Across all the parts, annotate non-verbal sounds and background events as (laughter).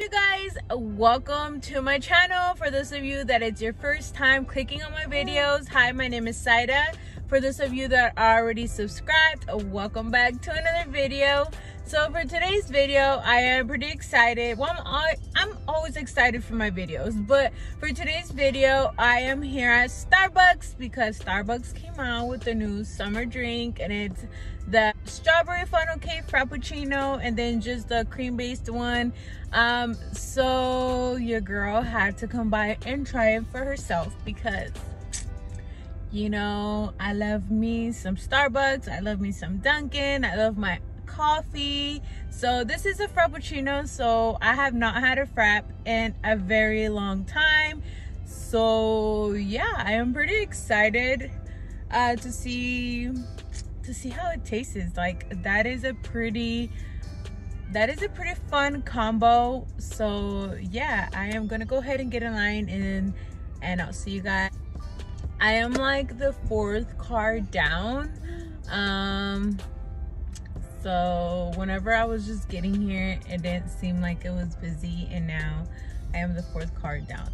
you guys. Welcome to my channel. For those of you that it's your first time clicking on my videos hi my name is Saida. For those of you that are already subscribed welcome back to another video so for today's video I am pretty excited. Well I'm, always excited for my videos but for today's video I am here at Starbucks because Starbucks came out with the new summer drink and it's the strawberry funnel cake frappuccino and then just the cream based one. Um so your girl had to come by and try it for herself because you know i love me some starbucks i love me some dunkin i love my coffee. So this is a frappuccino so i have not had a frap in a very long time. So yeah i am pretty excited uh to see to see how it tastes. Like that is a pretty that is a pretty fun combo. So yeah i am gonna go ahead and get in line and and i'll see you guys. I am like the fourth car down. Um so whenever i was just getting here it didn't seem like it was busy and now i am the fourth car down.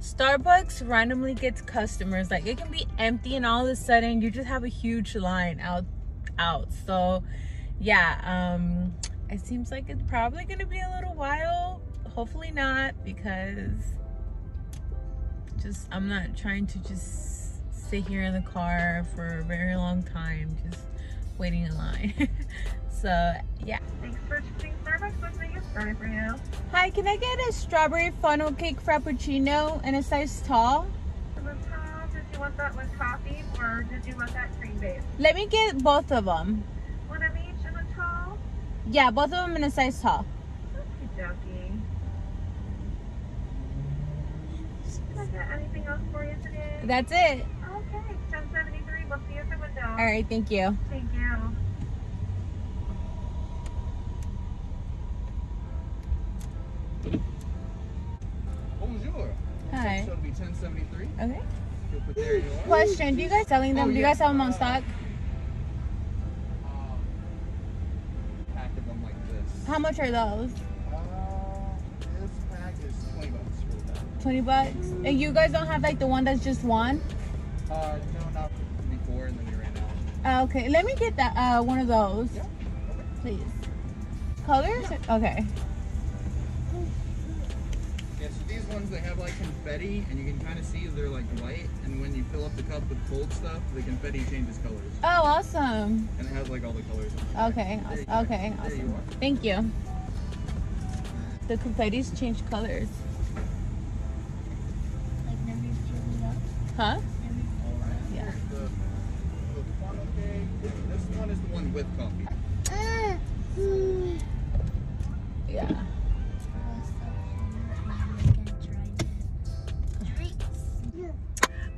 Starbucks randomly gets customers. Like it can be empty and all of a sudden you just have a huge line out out. So yeah um it seems like it's probably gonna be a little while. Hopefully not because just I'm not trying to just sit here in the car for a very long time. Just waiting in line (laughs) so yeah thanks for choosing Starbucks what's make it started for you Hi, can I get a strawberry funnel cake frappuccino in a size tall? Tall, did you want that with coffee or did you want that cream base? Let me get both of them. One of each in a tall? Yeah, both of them in a size tall. Can I get anything else for you today? That's it. Okay, 1073, we'll see you at the window. All right, thank you. Thank you. Bonjour. Hi. So it'll be 1073. Okay. You'll put there you are. Question, do you guys selling them? Oh, do you yeah. guys have them on stock? Um, pack of them like this. How much are those? Uh, this pack is 20 bucks for that. 20 bucks? And you guys don't have like the one that's just one? Uh, no, not before, and then we ran out. Uh, okay, let me get that uh one of those, Yeah. Okay. please. Colors? Okay. Yeah, so these ones, they have like confetti, and you can kind of see they're like white, and when you fill up the cup with cold stuff, the confetti changes colors. Oh, awesome. And it has like all the colors. Okay, awesome. okay, you awesome. are. Thank you. The confetti's change colors.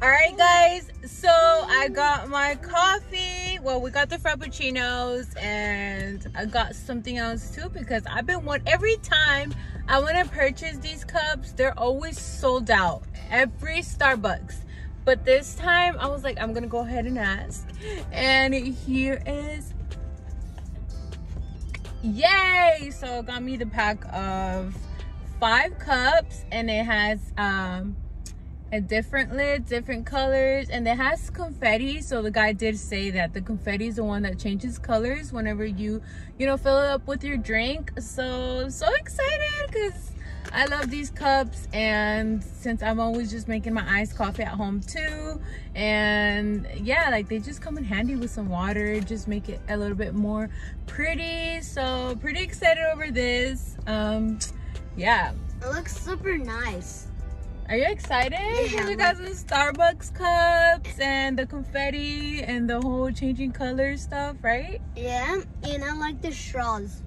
All right, guys. So I got my coffee. Well, we got the frappuccinos, and I got something else too because I've been one every time I want to purchase these cups. They're always sold out. Every Starbucks. But this time I was like, I'm gonna go ahead and ask. And here is yay so got me the pack of five cups and it has um a different lid different colors and it has confetti so the guy did say that the confetti is the one that changes colors whenever you you know fill it up with your drink. So so excited because I love these cups and since I'm always just making my iced coffee at home too and yeah like they just come in handy with some water just make it a little bit more pretty. So pretty excited over this. Um yeah. It looks super nice. Are you excited? Yeah, you got some Starbucks cups and the confetti and the whole changing colors stuff right? Yeah, and I like the straws.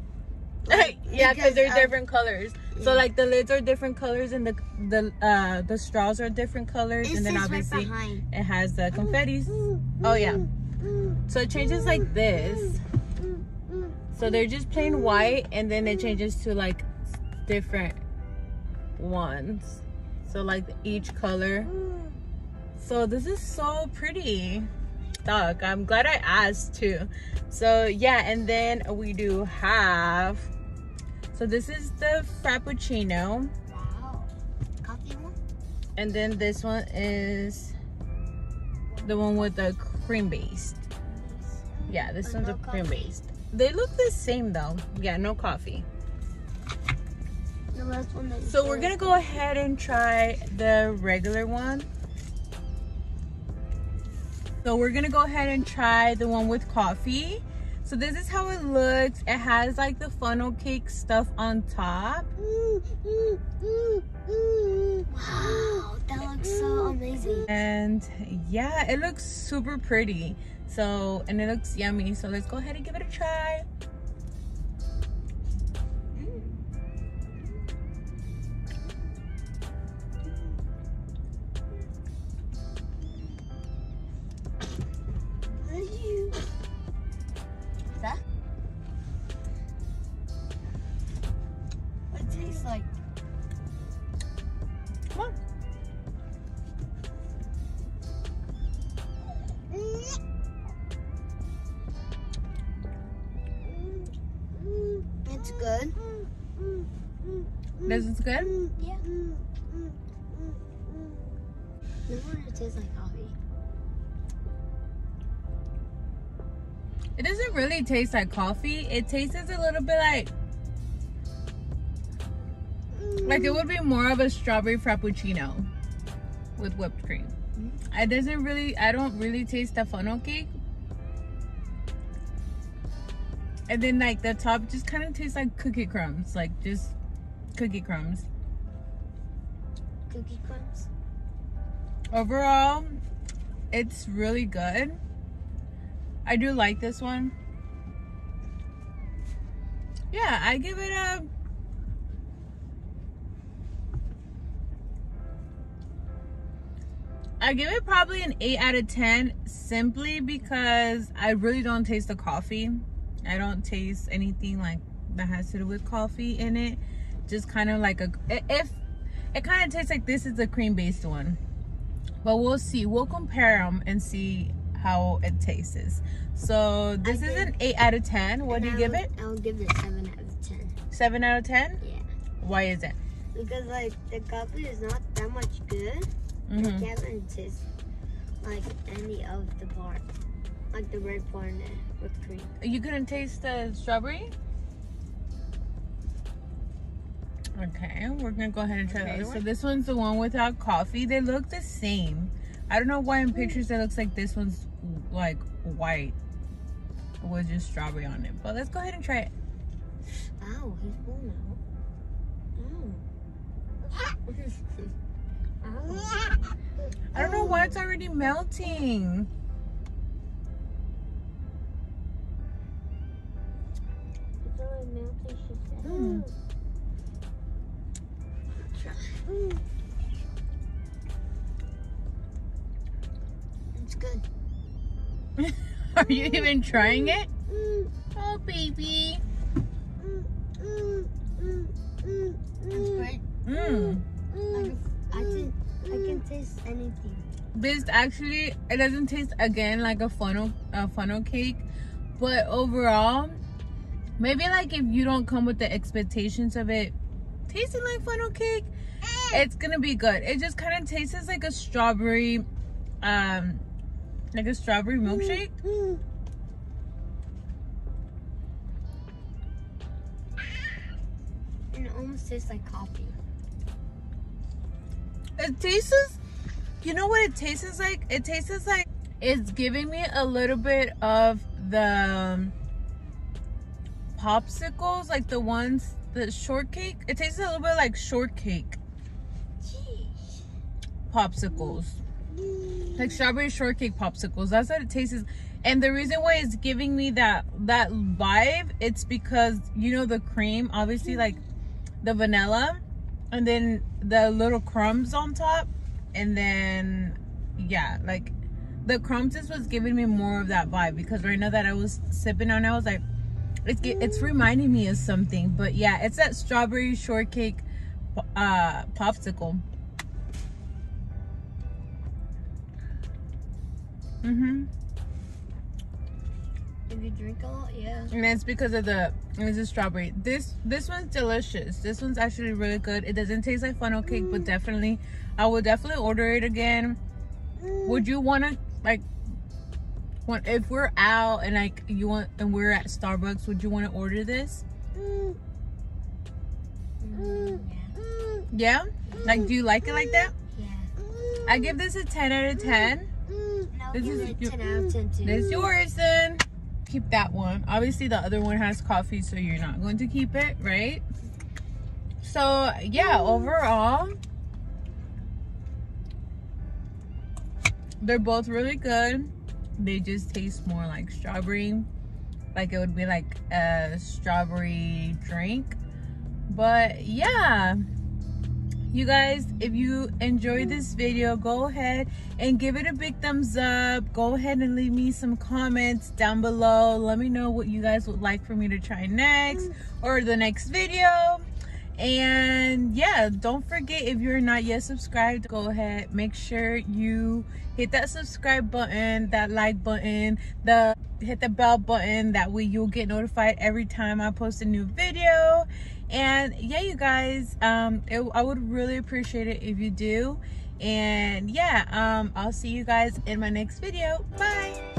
(laughs) yeah because they're of- different colors. So like the lids are different colors and the the uh the straws are different colors. It and then says right obviously it has the mm, confettis. Mm, mm, oh yeah. so it changes like this. so they're just plain white and then it changes to like different ones so like each color so this is so pretty Dog, i'm glad i asked too so yeah and then we do have So this is the Frappuccino. Wow. Coffee one? And then this one is the one with the cream based. Yeah, this But one's a no cream coffee. based. They look the same though. Yeah, no coffee. So we're gonna go ahead and try the regular one. So we're gonna go ahead and try the one with coffee. So this is how it looks. It has like the funnel cake stuff on top. Mm, mm, mm, mm. Wow, that looks so amazing. And yeah, it looks super pretty. So, and it looks yummy. So let's go ahead and give it a try. It's good. This is good? Yeah. No wonder it tastes like coffee. It doesn't really taste like coffee. It tastes a little bit like like it would be more of a strawberry frappuccino with whipped cream. Mm-hmm. It doesn't really I don't really taste the funnel cake. And then like the top just kind of tastes like cookie crumbs, like just cookie crumbs. Cookie crumbs. Overall, it's really good. I do like this one. Yeah, I give it a I give it probably an 8 out of 10 simply because I really don't taste the coffee. I don't taste anything like that has to do with coffee in it. Just kind of like a if it kind of tastes like this is a cream based one. But we'll see. We'll compare them and see how it tastes. So this I is an 8 out of 10. What do you And give it? I'll give it 7 out of 10. 7 out of 10? Yeah. Why is it? Because, like, the coffee is not that much good. Mhm. It doesn't taste like any of the part. Like the red the whipped cream. You couldn't taste the strawberry? Okay, we're gonna go ahead and try Okay, this. so So this one's the one without coffee. They look the same. I don't know why in pictures it looks like this one's like white with just strawberry on it. But let's go ahead and try it. Ow, he's full now. Ow. I don't know why it's already melting. Mm. Mm. It's good. (laughs) Are you even trying it? Mm, Oh, baby. mm, mm, mm, great. I can, I can, I can taste anything. This actually it doesn't taste again like a funnel a funnel cake, but overall, maybe like if you don't come with the expectations of it tasting like funnel cake, it's gonna be good. It just kind of tastes like a strawberry, um, like a strawberry milkshake. Mm. And it almost tastes like coffee. It tastes, you know what it tastes like? It tastes like it's giving me a little bit of the um, popsicles, like the ones, the shortcake. It tastes a little bit like shortcake popsicles, like strawberry shortcake popsicles. That's what it tastes. And the reason why it's giving me that that vibe, it's because you know the cream, obviously like the vanilla, and then the little crumbs on top, and then yeah, like the crumbs is what's giving me more of that vibe because right now that I was sipping on, it, I was like, it's it's reminding me of something. But yeah, it's that strawberry shortcake uh popsicle. Mhm. If you drink a lot, yeah. and it's because of the it's a strawberry. This this one's delicious. This one's actually really good. It doesn't taste like funnel cake, but definitely, I will definitely order it again. Would you want to like? When, if we're out and like you want and we're at Starbucks, would you want to order this? Mm, yeah. Yeah. Like, do you like it like that? Yeah. I give this a ten out of ten. No, This is your- 10 out of 10 too. This yours then. Keep that one. Obviously the other one has coffee, so you're not going to keep it, right? So yeah, overall, they're both really good. They just taste more like strawberry. Like it would be like a strawberry drink. But yeah. You guys, if you enjoyed this video, go ahead and give it a big thumbs up. Go ahead and leave me some comments down below. Let me know what you guys would like for me to try next or the next video. And yeah, don't forget if you're not yet subscribed, go ahead, make sure you hit that subscribe button, that like button, the hit the bell button. That way you'll get notified every time I post a new video. And yeah, you guys, um, it, I would really appreciate it if you do. And yeah, um, I'll see you guys in my next video. Bye.